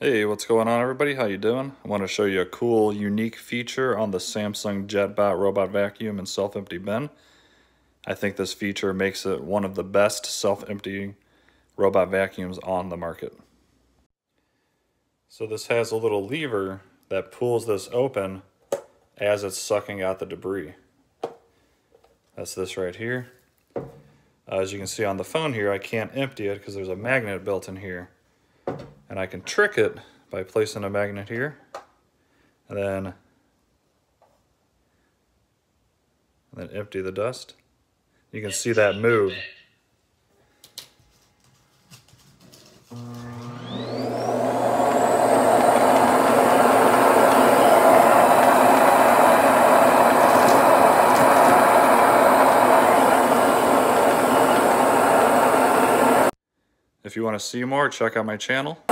Hey, what's going on everybody? How you doing? I want to show you a cool, unique feature on the Samsung JetBot robot vacuum and self-empty bin. I think this feature makes it one of the best self-emptying robot vacuums on the market. So this has a little lever that pulls this open as it's sucking out the debris. That's this right here. Uh, as you can see on the phone here, I can't empty it because there's a magnet built in here. And I can trick it by placing a magnet here. And then, and then empty the dust. You can see that move. If you want to see more, check out my channel.